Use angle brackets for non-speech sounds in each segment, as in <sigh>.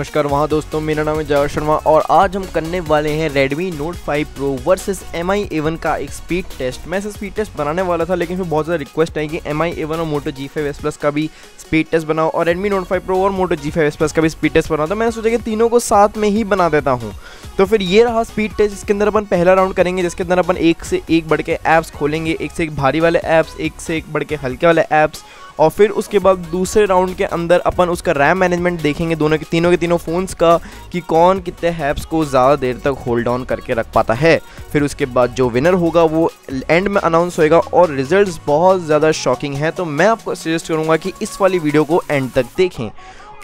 नमस्कार, वहाँ दोस्तों, मेरा नाम है जय शर्मा और आज हम करने वाले हैं Redmi Note 5 Pro versus MI A1 का एक स्पीड टेस्ट मैं इसे स्पीड टेस्ट बनाने वाला था, लेकिन फिर बहुत ज़्यादा रिक्वेस्ट आई कि MI A1 और Moto G5 S Plus का भी स्पीड टेस्ट बनाओ और Redmi Note 5 Pro और Moto G5 S Plus का भी स्पीड टेस्ट बनाओ। तो मैंने सोचा कि तीनों को साथ में ही बना देता हूँ। तो फिर ये रहा स्पीड टेस्ट जिसके अंदर अपन पहला राउंड करेंगे, जिसके अंदर अपन एक से एक बढ़ के ऐप्स खोलेंगे, एक से एक भारी वाले ऐप्स एक से एक बढ़ के हल्के वाले ऐप्स और फिर उसके बाद दूसरे राउंड के अंदर अपन उसका रैम मैनेजमेंट देखेंगे दोनों के, तीनों के तीनों फ़ोन्स का कि कौन कितने हैप्स को ज़्यादा देर तक होल्ड ऑन करके रख पाता है। फिर उसके बाद जो विनर होगा वो एंड में अनाउंस होएगा और रिजल्ट्स बहुत ज़्यादा शॉकिंग हैं तो मैं आपको सजेस्ट करूँगा कि इस वाली वीडियो को एंड तक देखें।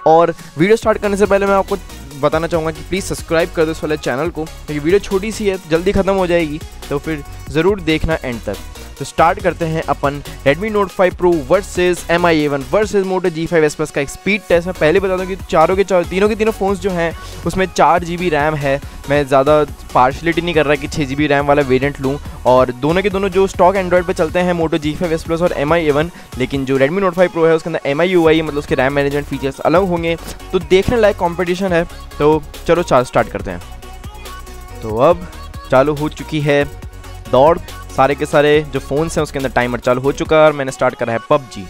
और वीडियो स्टार्ट करने से पहले मैं आपको बताना चाहूँगा कि प्लीज़ सब्सक्राइब कर दो इस वाले चैनल को, क्योंकि वीडियो छोटी सी है, जल्दी ख़त्म हो जाएगी तो फिर ज़रूर देखना एंड तक। तो स्टार्ट करते हैं अपन Redmi Note 5 Pro versus MI A1 versus Moto G5 S Plus का एक स्पीड टेस्ट मैं पहले बता दूँ कि चारों के चार, तीनों के तीनों फ़ोन्स जो हैं, उसमें चार जी बी रैम है। मैं ज़्यादा पार्शलिटी नहीं कर रहा कि छः जी बी रैम वाला वेरिएंट लूँ। और दोनों के दोनों जो स्टॉक एंड्रॉइड पर चलते हैं Moto G five S plus और एम आई एवन लेकिन जो रेडमी नोट फाइव प्रो है, उसके अंदर एम आई यू आई मतलब उसके रैम मैनेजमेंट फीचर्स अलग होंगे। तो देखने लायक कॉम्पिटिशन है। तो चलो चार स्टार्ट करते हैं। तो अब चालू हो चुकी है दौड़। सारे के सारे जो फ़ोन्स हैं उसके अंदर टाइमर चालू हो चुका है और मैंने स्टार्ट करा है पबजी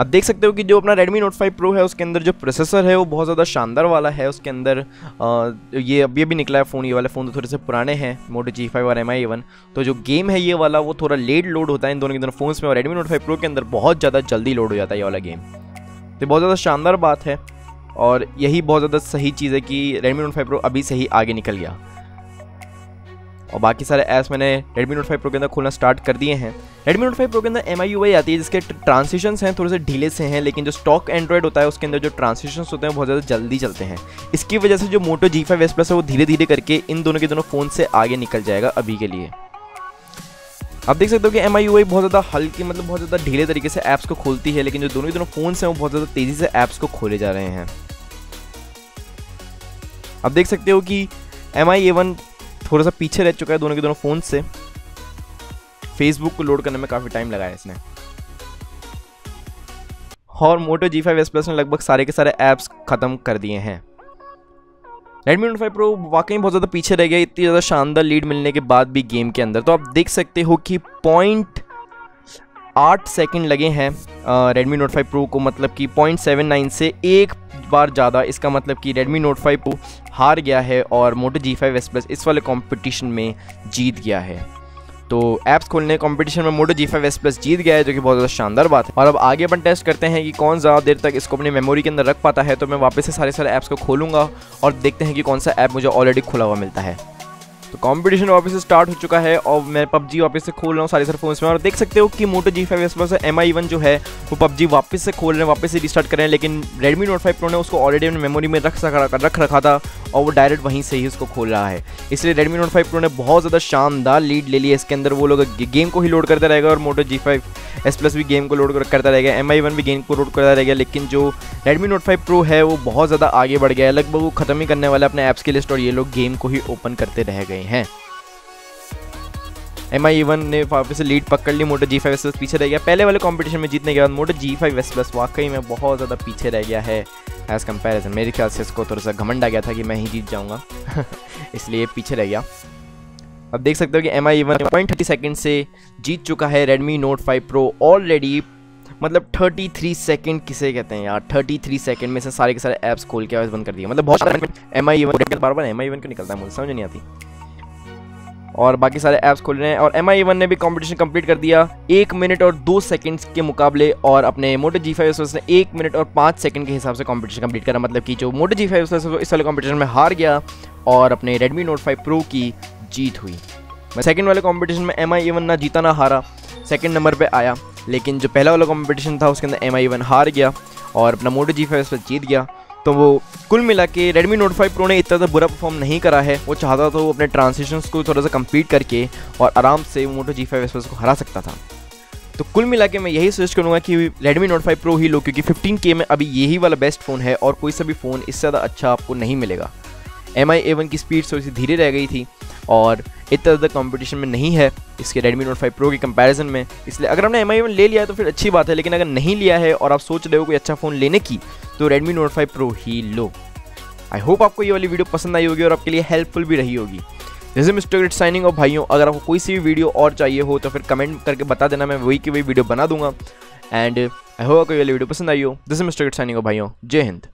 अब देख सकते हो कि जो अपना Redmi Note 5 Pro है उसके अंदर जो प्रोसेसर है वो बहुत ज़्यादा शानदार वाला है। उसके अंदर आ, ये अभी अभी निकला है फ़ोन ये वाले फ़ोन तो थोड़े से पुराने हैं मोटो जी फाइव और एम आई वन तो जो गेम है ये वाला वो थोड़ा लेट लोड होता है इन दोनों के दोनों फ़ोन्स में और Redmi Note 5 Pro के अंदर बहुत ज़्यादा जल्दी लोड हो जाता है ये वाला गेम तो बहुत ज़्यादा शानदार बात है और यही बहुत ज़्यादा सही चीज़ है कि Redmi Note 5 Pro अभी से ही आगे निकल गया। और बाकी सारे ऐप्स मैंने Redmi Note 5 Pro के अंदर खोलना स्टार्ट कर दिए हैं। Redmi Note 5 Pro के अंदर एम आई आती है, जिसके ट्रांसिशंस हैं, थोड़े से ढीले से हैं, लेकिन जो स्टॉक एंड्रॉइड होता है, उसके अंदर जो ट्रांसिशंस होते हैं बहुत ज़्यादा जल्दी चलते हैं। इसकी वजह से जो मोटो जी फाइव प्लस है, वो धीरे धीरे करके इन दोनों के दोनों फ़ोन से आगे निकल जाएगा अभी के लिए। आप देख सकते हो कि एम आई बहुत ज़्यादा हल्की मतलब बहुत ज़्यादा ढीले तरीके से ऐप्स को खोलती है, लेकिन जो दोनों दोनों फ़ोन्स हैं, वो बहुत ज़्यादा तेज़ी से ऐप्स को खोले जा रहे हैं। आप देख सकते हो कि एम आई थोड़ा सा पीछे रह चुका है दोनों के दोनों फ़ोन से। फेसबुक को लोड करने में काफ़ी टाइम लगाया इसने। और Moto G five S plus ने लगभग सारे के सारे ऐप्स ख़त्म कर दिए हैं। रेडमी नोट फाइव प्रो वाकई बहुत ज़्यादा पीछे रह गया, इतनी ज़्यादा शानदार लीड मिलने के बाद भी गेम के अंदर। तो आप देख सकते हो कि पॉइंट आठ सेकेंड लगे हैं रेडमी नोट फाइव प्रो को मतलब कि पॉइंट सेवन नाइन से एक बार ज़्यादा। इसका मतलब कि रेडमी नोट फाइव प्रो हार गया है और जी फाइव एस प्लस इस वाले कंपटीशन में जीत गया है। तो ऐप्स खोलने कंपटीशन में Moto G five S plus जीत गया है, जो कि बहुत ज़्यादा शानदार बात है। और अब आगे अपन टेस्ट करते हैं कि कौन ज़्यादा देर तक इसको अपनी मेमोरी के अंदर रख पाता है। तो मैं वापस से सारे सारे ऐप्स को खोलूँगा और देखते हैं कि कौन सा ऐप मुझे ऑलरेडी खुला हुआ मिलता है। तो कंपटीशन वापस से स्टार्ट हो चुका है और मैं पबजी वापस से खोल रहा हूँ सारे सर फ़ोन में और देख सकते हो कि Moto G five S plus M I one जो है, वो पबजी वापस से खोल रहे हैं, वापस से रिस्टार्ट कर रहे हैं, लेकिन रेडमी नोट फाइव प्रो ने उसको ऑलरेडी अपने मेमोरी में रख रख रखा था। और वो डायरेक्ट वहीं से ही उसको खोल रहा है। इसलिए रेडमी नोट फाइव प्रो ने बहुत ज़्यादा शानदार लीड ले लिया इसके अंदर वो लोग गेम को ही लोड करता रहेगा और Moto G five S plus भी गेम को लोड करता रहेगा। एम आई वन भी गेम को लोड करता रहेगा। लेकिन जो रेडमी नोट फाइव प्रो है, वो बहुत ज़्यादा आगे बढ़ गया है। लगभग वो ख़त्म ही करने वाले अपने ऐप्स की लिस्ट और ये लोग गेम को ही ओपन करते रह गए हैं। एम आई वन ने वापस से लीड पकड़ ली। Moto G five S plus पीछे रह गया। पहले वाले कंपटीशन में जीतने के बाद Moto G five S plus वाकई में बहुत ज़्यादा पीछे रह गया है। एज़ कम्पेरिजन मेरे ख्याल से इसको थोड़ा सा घमंड आ गया था कि मैं ही जीत जाऊँगा। <laughs> इसलिए पीछे रह गया। अब देख सकते हो कि M I one point thirty second से जीत चुका है Redmi Note five Pro already मतलब 33 सेकेंड किसे कहते हैं यार? 33 सेकेंड में से सारे के सारे ऐप्स खोल के बंद कर दिया मतलब बहुत सारे एम आई वन बार बार एम आई वन क्यों निकलता है मुझे समझ नहीं आती। और बाकी सारे ऐप्स खोल रहे हैं। और एम आई वन ने भी कॉम्पिटिशन कंप्लीट कर दिया। एक मिनट और दो सेकंड्स के मुकाबले और अपने मोटो जी फाइव ने एक मिनट और पाँच सेकंड के हिसाब से कॉम्पिटिशन कंप्लीट करा। मतलब कि जो मोटो जी फाइव इस वाले कॉम्पिटिशन में हार गया और अपने रेडमी नोट फाइव प्रो की जीत हुई। सेकेंड वाले कॉम्पिटिशन में एम आई ना जीता, ना हारा सेकेंड नंबर पर आया। लेकिन जो पहला वाला कॉम्पिटिशन था, उसके अंदर एम आई हार गया और अपना मोटो जी फाइव जीत गया। तो वो कुल मिला के रेडमी नोट फाइव प्रो ने इतना ज़्यादा बुरा परफॉर्म नहीं करा है। वो चाहता तो वो अपने ट्रांसिशंस को थोड़ा सा कंप्लीट करके और आराम से मोटो जी फाइव को हरा सकता था। तो कुल मिला के मैं यही सजेस्ट करूँगा कि Redmi Note 5 Pro ही लो, क्योंकि 15K में अभी यही वाला बेस्ट फ़ोन है और कोई सा भी फ़ोन इससे ज़्यादा अच्छा आपको नहीं मिलेगा। एम आई की स्पीड थोड़ी सी धीरे रह गई थी और इतना ज़्यादा कंपटीशन में नहीं है इसके Redmi Note 5 Pro के कंपैरिजन में। इसलिए अगर हमने एम आई ले लिया है तो फिर अच्छी बात है, लेकिन अगर नहीं लिया है और आप सोच रहे हो कोई अच्छा फ़ोन लेने की तो Redmi Note 5 Pro ही लो। आई होप आपको ये वाली वीडियो पसंद आई होगी और आपके लिए हेल्पफुल भी रही होगी। जैसे मिस्टर ग्रेट साइनिंग और भाइयों, अगर आपको कोई सी भी वीडियो और चाहिए हो तो फिर कमेंट करके बता देना, मैं वही की वही वीडियो बना दूँगा। एंड आई होप आपको ये वाली वीडियो पसंद आई हो। दिस मिस्टर ग्रेट साइनिंग और भाइयों, जय हिंद।